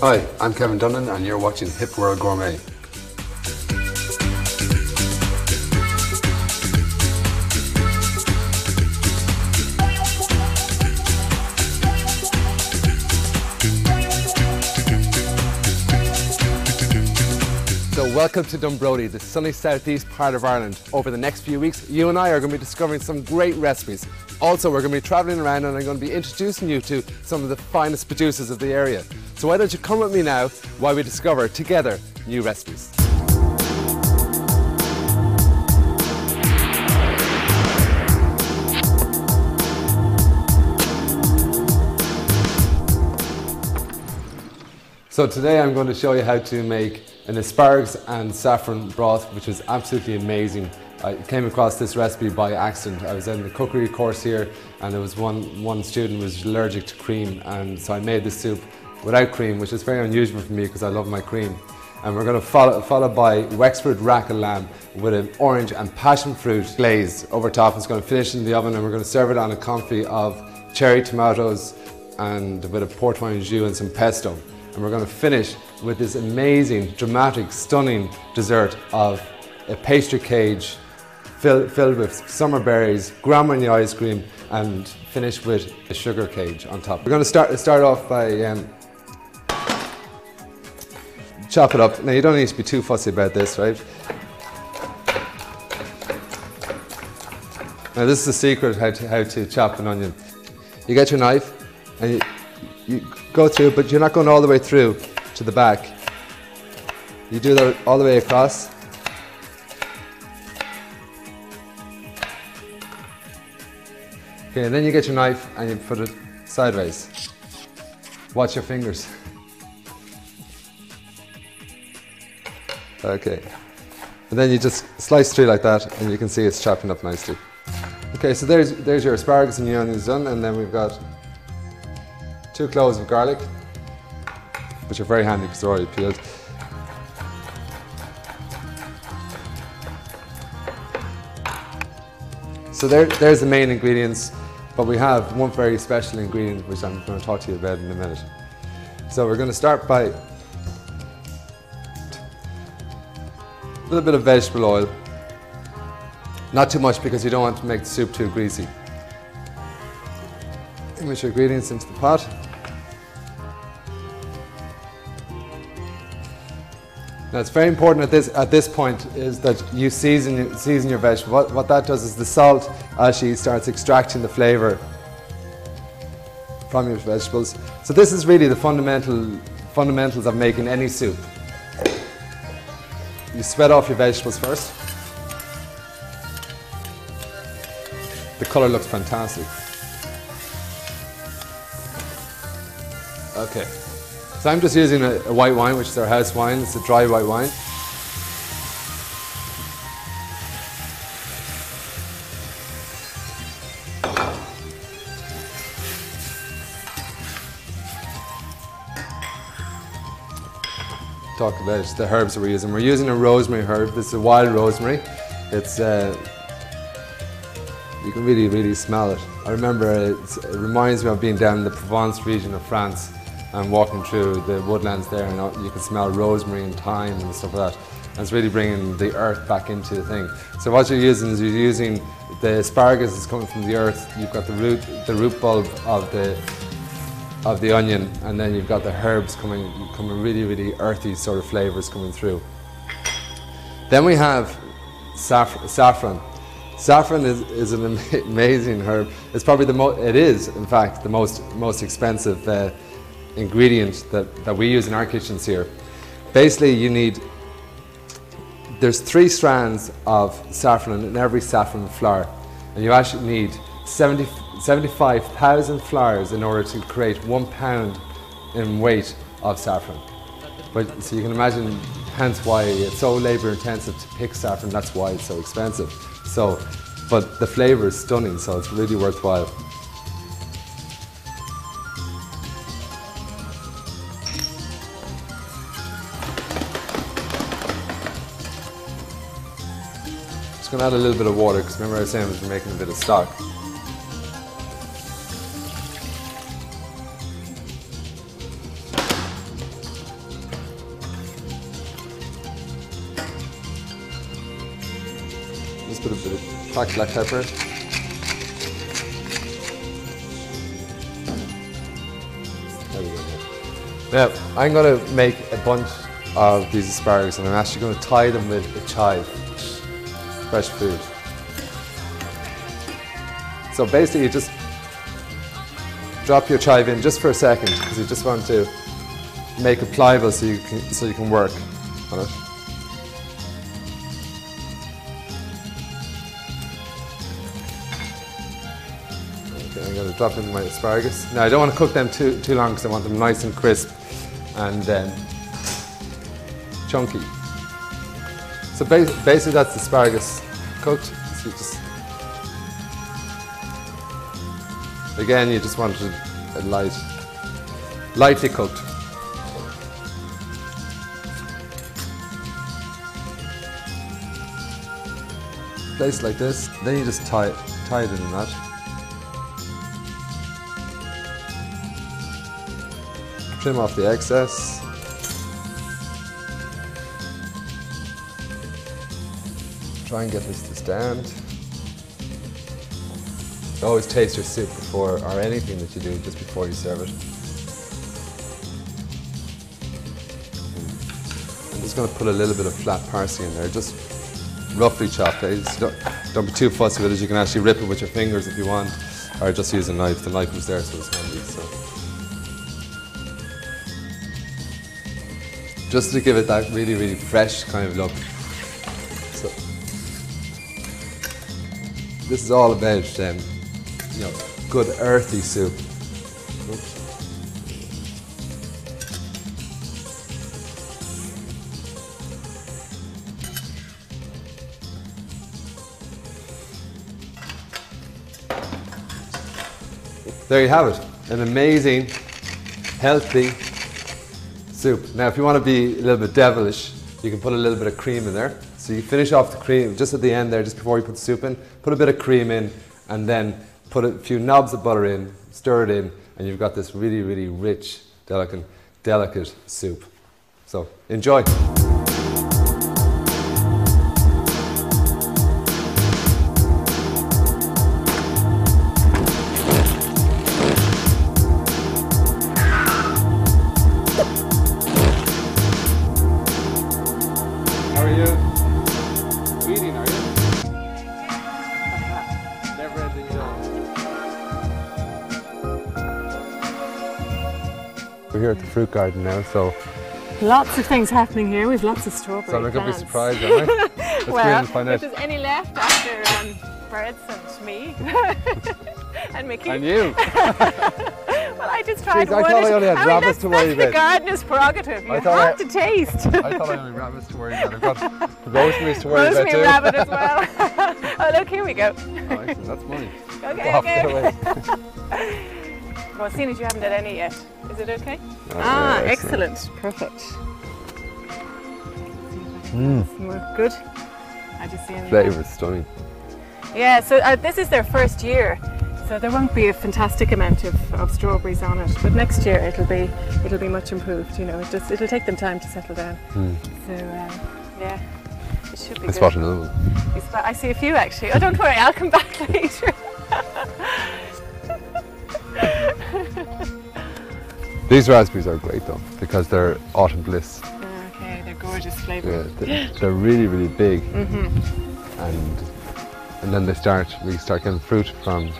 Hi, I'm Kevin Dundon and you're watching Hip World Gourmet. So welcome to Dunbrody, the sunny southeast part of Ireland. Over the next few weeks, you and I are going to be discovering some great recipes. Also, we're going to be travelling around and I'm going to be introducing you to some of the finest producers of the area. So why don't you come with me now while we discover together new recipes. So today I'm going to show you how to make an asparagus and saffron broth, which is absolutely amazing. I came across this recipe by accident. I was in the cookery course here and there was one, one student was allergic to cream and so I made this soup without cream, which is very unusual for me because I love my cream. And we're going to follow, follow by Wexford rack of lamb with an orange and passion fruit glaze over top. It's going to finish in the oven and we're going to serve it on a confit of cherry tomatoes and a bit of port wine jus and some pesto and we're going to finish with this amazing, dramatic, stunning dessert of a pastry cage filled, filled with summer berries, Grand Marnier ice cream, and finish with a sugar cage on top. We're going to start, start off by um, chop it up. Now you don't need to be too fussy about this, right? Now this is the secret how to, how to chop an onion. You get your knife and you, you go through, but you're not going all the way through to the back. You do that all the way across. Okay, and then you get your knife and you put it sideways. Watch your fingers. Okay. And then you just slice through like that and you can see it's chopping up nicely. Okay, so there's, there's your asparagus and your onions done and then we've got two cloves of garlic, which are very handy because they're already peeled. So there, there's the main ingredients, but we have one very special ingredient which I'm going to talk to you about in a minute. So we're going to start by little bit of vegetable oil. Not too much because you don't want to make the soup too greasy. Mix your ingredients into the pot. Now it's very important at this at this point is that you season season your vegetables. What, what that does is the salt actually starts extracting the flavour from your vegetables. So this is really the fundamental fundamentals of making any soup. Sweat off your vegetables first. The colour looks fantastic. Okay. So I'm just using a, a, white wine, which is our house wine. It's a dry white wine. Talk about the herbs that we're using. We're using a rosemary herb. This is a wild rosemary. It's uh, you can really, really smell it. I remember it, it reminds me of being down in the Provence region of France and walking through the woodlands there and you can smell rosemary and thyme and stuff like that. And it's really bringing the earth back into the thing. So what you're using is you're using the asparagus is coming from the earth. You've got the root, the root bulb of the of the onion, and then you've got the herbs coming, coming really, really earthy sort of flavors coming through. Then we have saff saffron. Saffron is, is an amazing herb. It's probably the most, it is in fact the most, most expensive uh, ingredient that, that we use in our kitchens here. Basically you need, there's three strands of saffron in every saffron flower and you actually need 70, 75,000 flowers in order to create one pound in weight of saffron. But, so you can imagine hence why it's so labour intensive to pick saffron, that's why it's so expensive. So, but the flavour is stunning, so it's really worthwhile. Just gonna add a little bit of water, because remember I was saying we're making a bit of stock. Cracked black pepper. There we go. Now, I'm going to make a bunch of these asparagus and I'm actually going to tie them with a chive, fresh food. So basically you just drop your chive in just for a second because you just want to make it pliable so you can, so you can work on it. I'm going in my asparagus. Now I don't want to cook them too, too long because I want them nice and crisp and um, chunky. So ba basically that's asparagus cooked. So you just Again, you just want it a light, lightly cooked. Place like this, then you just tie it, tie it in that. Trim off the excess. Try and get this to stand. Always taste your soup before, or anything that you do, just before you serve it. I'm just going to put a little bit of flat parsley in there, just roughly chopped. Don't, don't be too fussy with it. You can actually rip it with your fingers if you want, or just use a knife. The knife was there, so it's handy. So. Just to give it that really, really fresh kind of look. So, this is all about um, you know, good earthy soup. There you have it, an amazing, healthy soup. Now, if you want to be a little bit devilish, you can put a little bit of cream in there. So you finish off the cream just at the end there, just before you put the soup in. Put a bit of cream in, and then put a few knobs of butter in, stir it in, and you've got this really, really rich, delicate, delicate soup. So enjoy. Fruit garden now, so, Lots of things happening here. We've lots of strawberries. so I'm going to be surprised, am I? Let's well, and find if there's any left after um, birds and me and Mickey. And you? Well, I just tried Jeez, I one. thought I only had mean, rabbits that's, to worry that's the about. gardener's prerogative. You I thought I- have to taste. I thought I only had rabbits to worry about. I've got rosemary's to worry Rosemary about rabbit as well. oh, look, here we go. Oh, that's money. Okay, Waft okay. Away. Well, seeing as you haven't had any yet, is it okay? Oh, ah, yeah, excellent. Perfect. Mm. Good. I just see any Flavour is stunning. Yeah, so uh, this is their first year, so there won't be a fantastic amount of, of strawberries on it. But next year it'll be it'll be much improved. You know, it just it'll take them time to settle down. So um, yeah, it should be Let's good. watch another one. I see a few actually. Oh, don't worry, I'll come back later. These raspberries are great though, because they're autumn bliss. okay, they're gorgeous Yeah, flavour. they're, they're really, really big. Mm-hmm. And and then they start, we start getting fruit from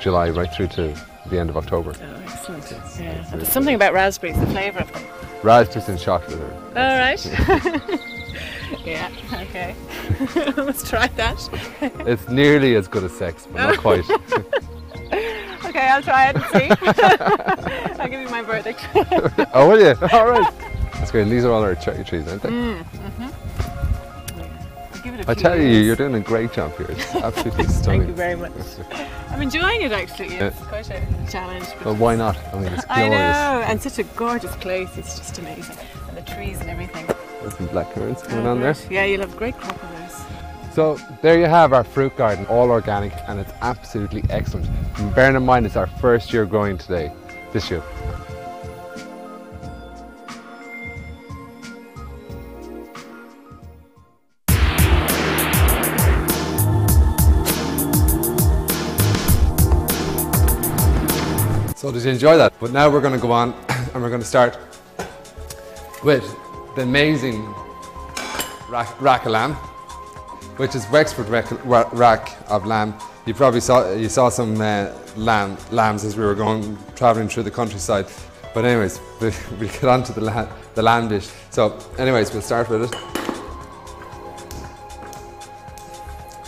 July right through to the end of October. Oh, excellent. Yeah, and there's something about raspberries, the flavour of them. Raspberries and chocolate are All right. yeah. Okay. Let's try that. It's nearly as good as sex, but not quite. Okay, I'll try it and see. I'll give you my verdict. oh, will you? All right. That's great. And these are all our cherry trees, aren't they? Mm, mm-hmm. It a I tell you, years. you're doing a great job here. It's absolutely stunning. Thank you very much. I'm enjoying it actually. It's quite a challenge. But Well, why not? I mean, it's glorious. I know, and such a gorgeous place. It's just amazing, and the trees and everything. There's some black currants going Oh, on there. Yeah, you'll have great crop of those. So there you have our fruit garden, all organic, and it's absolutely excellent. And bearing in mind, it's our first year growing today, this year. So did you enjoy that? But now we're going to go on and we're going to start with the amazing rack, rack lamb which is Wexford rack, of lamb. You probably saw you saw some uh, lamb lambs as we were going traveling through the countryside. But anyways, we, we get on to the, la the lamb dish. So anyways, we'll start with it.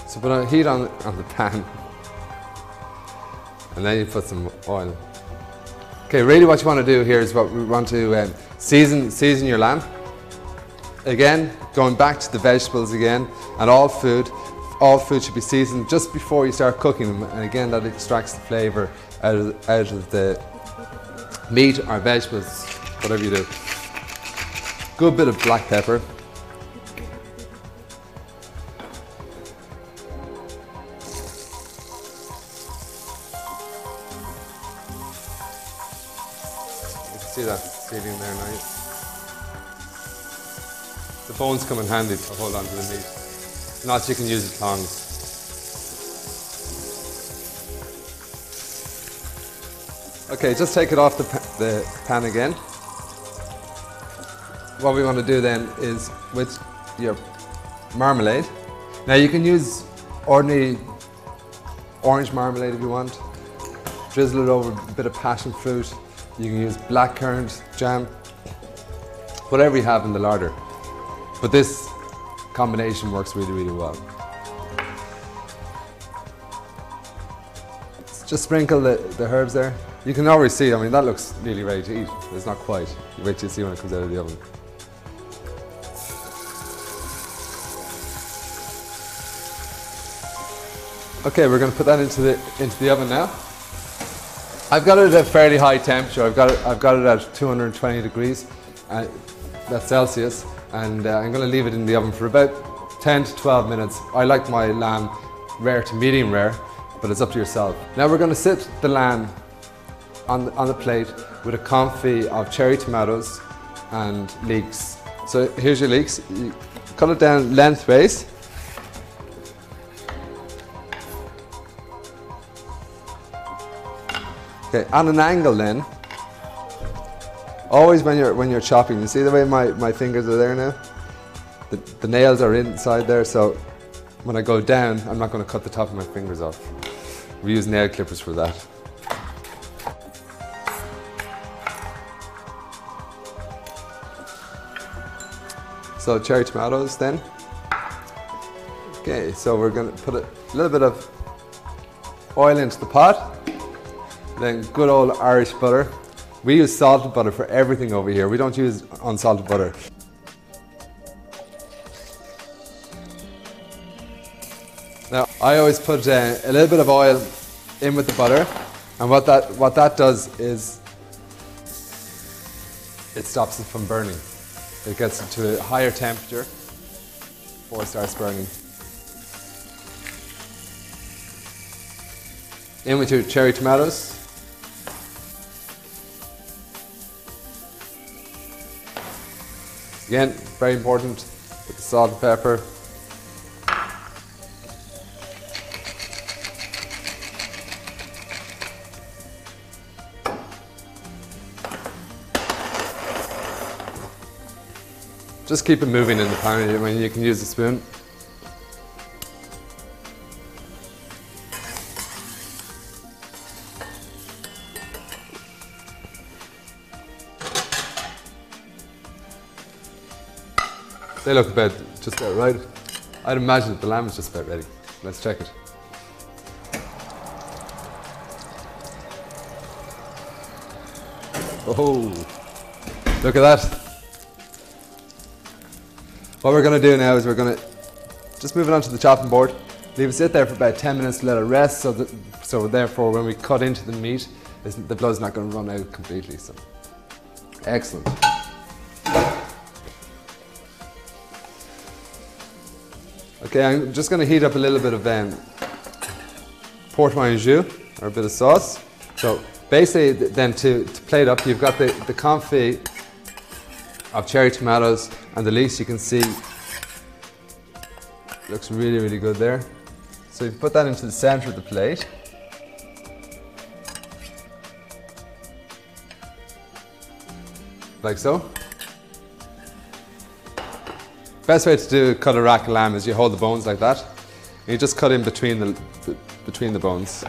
So put a heat on, on the pan. And then you put some oil. Okay, really what you want to do here is what we want to um, season, season your lamb. Again, going back to the vegetables again, and all food, all food should be seasoned just before you start cooking them. And again, that extracts the flavour out of, out of the meat or vegetables, whatever you do. Good bit of black pepper. See that sealing there nice. The bones come in handy to hold on to the meat. Not you can use the tongs. Okay, just take it off the, pa- the pan again. What we want to do then is with your marmalade. Now you can use ordinary orange marmalade if you want. Drizzle it over a bit of passion fruit. You can use blackcurrant jam, whatever you have in the larder. But this combination works really, really well. Just sprinkle the, the herbs there. You can already see, I mean, that looks nearly ready to eat. It's not quite. You wait till you see when it comes out of the oven. Okay, we're going to put that into the, into the oven now. I've got it at a fairly high temperature. I've got it, I've got it at 220 degrees, uh, that's Celsius, and uh, I'm going to leave it in the oven for about 10 to 12 minutes. I like my lamb rare to medium rare, but it's up to yourself. Now we're going to sit the lamb on the, on the plate with a confit of cherry tomatoes and leeks. So here's your leeks. You cut it down lengthways. Okay, on an angle then. Always when you're when you're chopping, you see the way my, my fingers are there now? The, the nails are inside there, so when I go down, I'm not going to cut the top of my fingers off. We use nail clippers for that. So cherry tomatoes then. Okay, so we're going to put a little bit of oil into the pot. Then good old Irish butter. We use salted butter for everything over here. We don't use unsalted butter. Now, I always put uh, a little bit of oil in with the butter, and what that what that does is it stops it from burning. It gets it to a higher temperature before it starts burning. In with your cherry tomatoes. Again, very important with the salt and pepper. Just keep it moving in the pan. I mean, you can use a spoon. They look about just about right. I'd imagine that the lamb is just about ready. Let's check it. Oh, look at that. What we're going to do now is we're going to just move it onto the chopping board, leave it sit there for about 10 minutes to let it rest so that, so therefore when we cut into the meat, the blood's not going to run out completely. So, excellent. Okay, I'm just going to heat up a little bit of um, juice or a bit of sauce. So basically then to, to plate up, you've got the, the confit of cherry tomatoes and the leeks you can see looks really, really good there. So you put that into the center of the plate. Like so. Best way to do cut a rack of lamb is you hold the bones like that. And you just cut in between the between the bones.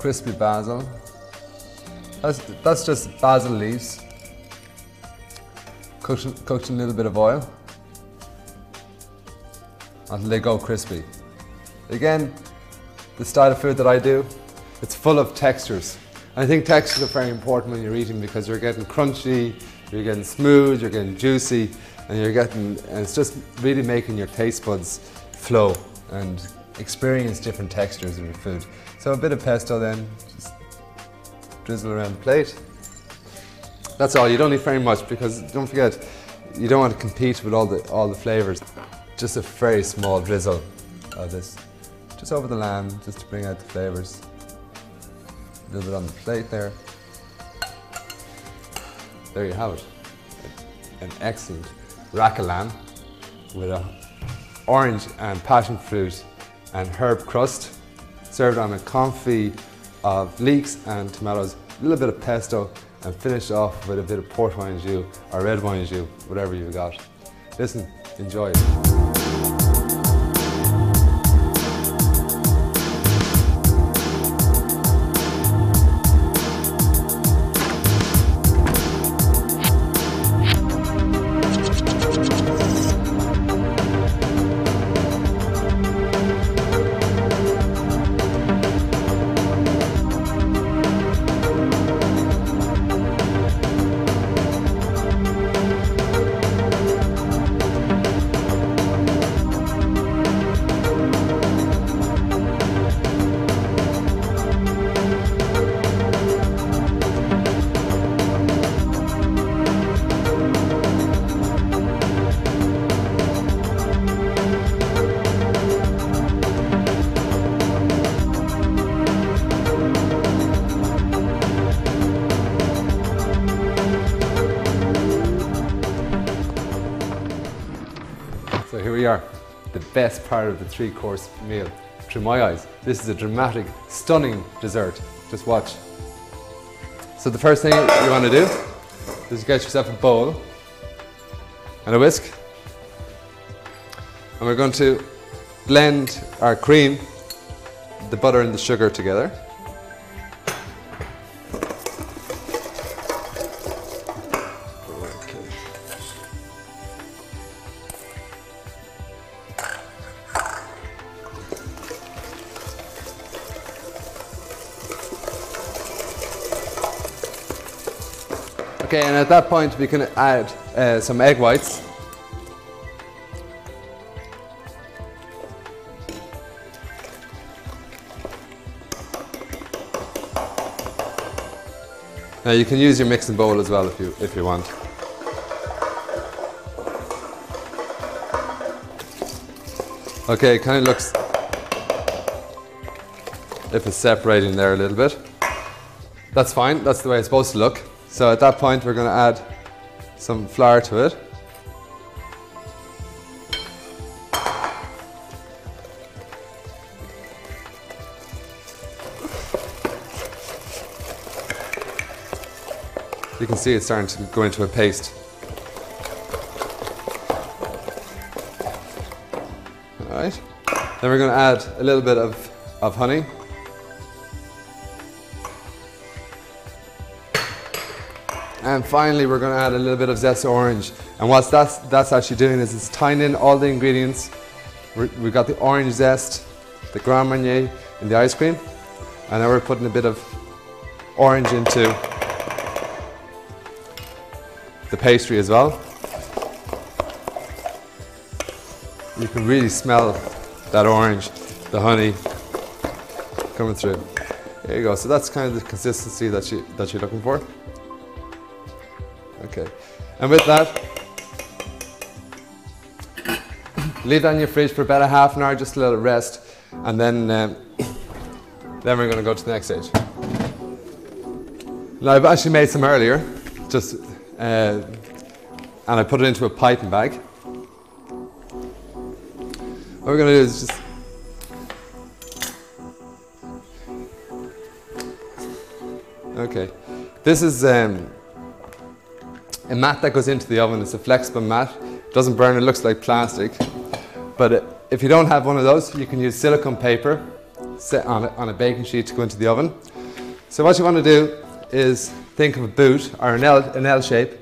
Crispy basil. That's, that's just basil leaves. Cooked, cooked in a little bit of oil until they go crispy. Again, the style of food that I do, it's full of textures. And I think textures are very important when you're eating because you're getting crunchy, you're getting smooth, you're getting juicy, and you're getting, and it's just really making your taste buds flow and experience different textures in your food. So a bit of pesto then, just drizzle around the plate. That's all, you don't need very much because don't forget, you don't want to compete with all the, all the flavors. Just a very small drizzle of this, just over the lamb, just to bring out the flavors. A little bit on the plate there. There you have it. An excellent rack of lamb with a orange and passion fruit and herb crust served on a confit of leeks and tomatoes, a little bit of pesto and finished off with a bit of port wine jus or red wine jus, whatever you've got. Listen, enjoy. Best part of the three course meal. Through my eyes, this is a dramatic, stunning dessert. Just watch. So the first thing you want to do is get yourself a bowl and a whisk. And we're going to blend our cream, the butter and the sugar together. That point we can add uh, some egg whites. Now you can use your mixing bowl as well if you if you want. Okay, it kind of looks if it's separating there a little bit. That's fine, that's the way it's supposed to look. So at that point we're going to add some flour to it. You can see it's starting to go into a paste. Alright. Then we're going to add a little bit of, of honey. And finally, we're going to add a little bit of zest orange. And what that's, that's actually doing is it's tying in all the ingredients. We're, we've got the orange zest, the Grand Marnier in the ice cream. And now we're putting a bit of orange into the pastry as well. You can really smell that orange, the honey coming through. There you go. So that's kind of the consistency that you that you're looking for. And with that, Leave that in your fridge for about a half an hour, just a little rest, and then um, then we're going to go to the next stage. Now I've actually made some earlier, just uh, and I put it into a piping bag. What we're going to do is just okay. This is um, a mat that goes into the oven. It's a flexible mat. It doesn't burn. It looks like plastic. But uh, if you don't have one of those, you can use silicone paper set on a, on a baking sheet to go into the oven. So what you want to do is think of a boot or an L, an L shape.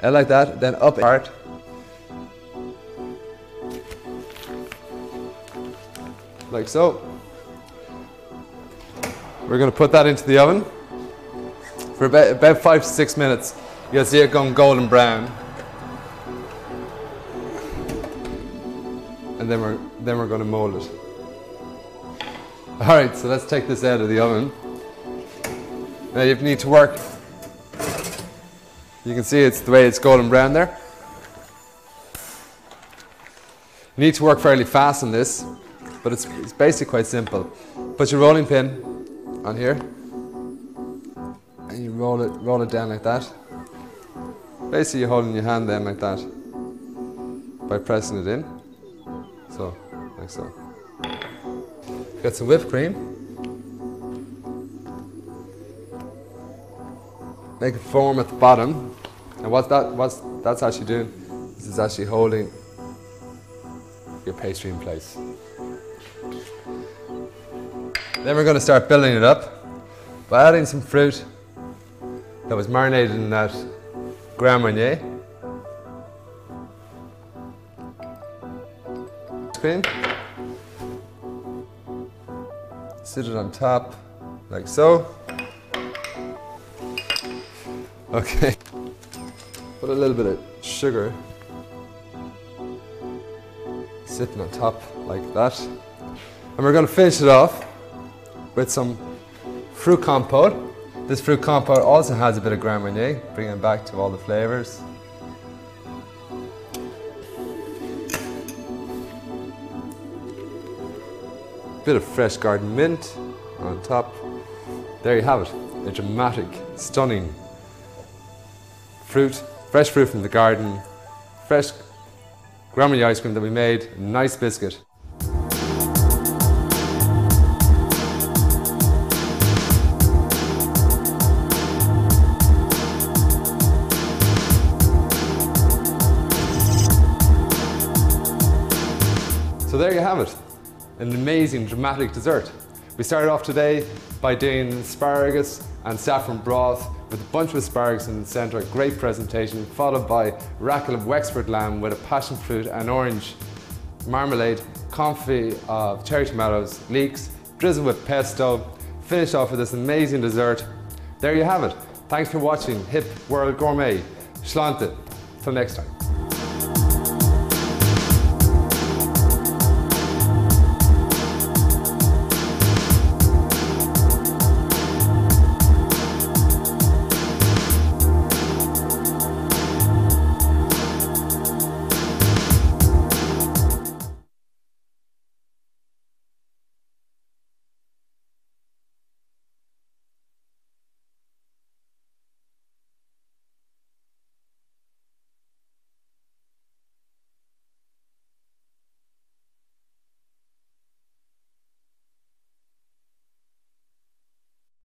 L like that, then up part. Like so. We're going to put that into the oven for about, about five to six minutes. You'll see it going golden brown. and then we're then we're going to mold it. All right, so let's take this out of the oven. Now you need to work. You can see it's the way it's golden brown there. You need to work fairly fast on this, but it's, it's basically quite simple. Put your rolling pin on here, roll it roll it down like that. Basically, you're holding your hand then like that by pressing it in. So, like so. Got some whipped cream. Make a form at the bottom. And what that what's that's actually doing is it's actually holding your pastry in place. Then we're going to start building it up by adding some fruit that was marinated in that Grand Marnier. cream. Sit it on top, like so. Okay. Put a little bit of sugar sitting on top like that. And we're going to finish it off with some fruit compote. This fruit compote also has a bit of Grand Marnier, bringing back to all the flavors. bit of fresh garden mint on top. There you have it, a dramatic, stunning fruit, fresh fruit from the garden, fresh Grand Marnier ice cream that we made, nice biscuit. Amazing dramatic dessert. We started off today by doing asparagus and saffron broth with a bunch of asparagus in the centre, a great presentation, followed by rackle of Wexford lamb with a passion fruit and orange marmalade, confit of cherry tomatoes, leeks, drizzled with pesto, finished off with this amazing dessert. There you have it. Thanks for watching Hip World Gourmet. Sláinte. Till next time.